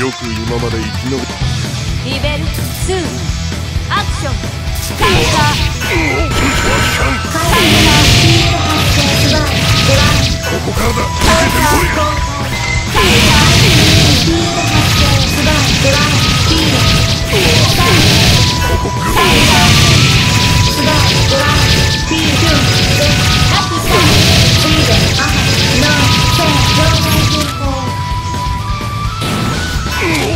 よく今まで生き延びリベル2アクション。カウンターカウンターヒート発生スワードではここからだ Ugh.